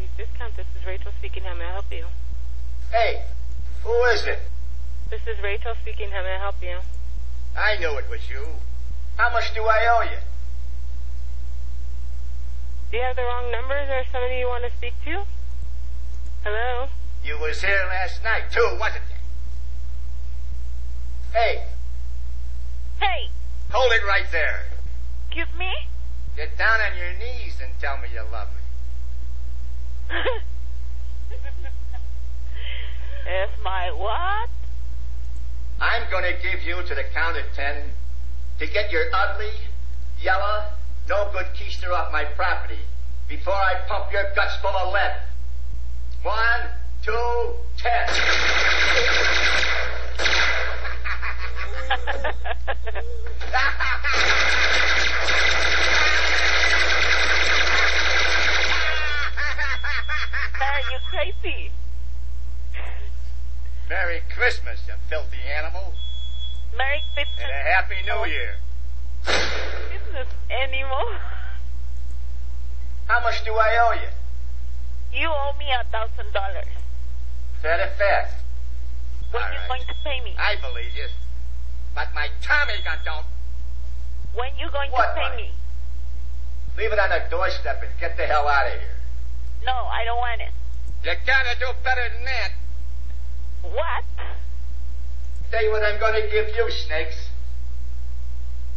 Mercedes Discount. This is Rachel speaking. How may I help you? Hey, who is it? This is Rachel speaking. How may I help you? I knew it was you. How much do I owe you? Do you have the wrong number? Is there somebody you want to speak to? Hello? You was here last night too, wasn't you? Hey, Hey, hold it right there. excuse me? Get down on your knees and tell me you love me. It's my what? I'm gonna give you to the count of ten to get your ugly, yellow, no good keister off my property before I pump your guts full of lead. One, two, ten. Merry Christmas, you filthy animal, Merry Christmas. and a Happy New oh. Year. Business animal. How much do I owe you? You owe me a thousand dollars. That a fact. When All you right. going to pay me? I believe you. But my Tommy gun don't. When you going What to pay money? me? Leave it on the doorstep and get the hell out of here. No, I don't want it. You gotta do better than that. What? Tell you what I'm gonna give you, snakes.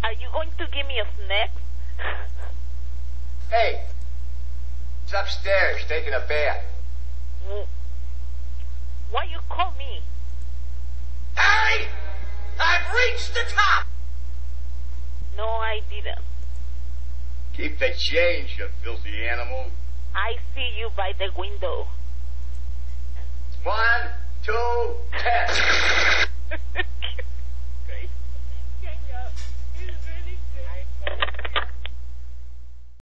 Are you going to give me a snack? Hey, it's upstairs taking a bath. Why you call me? Harry, I've reached the top. No, I didn't. Keep the change, you filthy animal. I see you by the window. One, two, ten. Great. He's really good.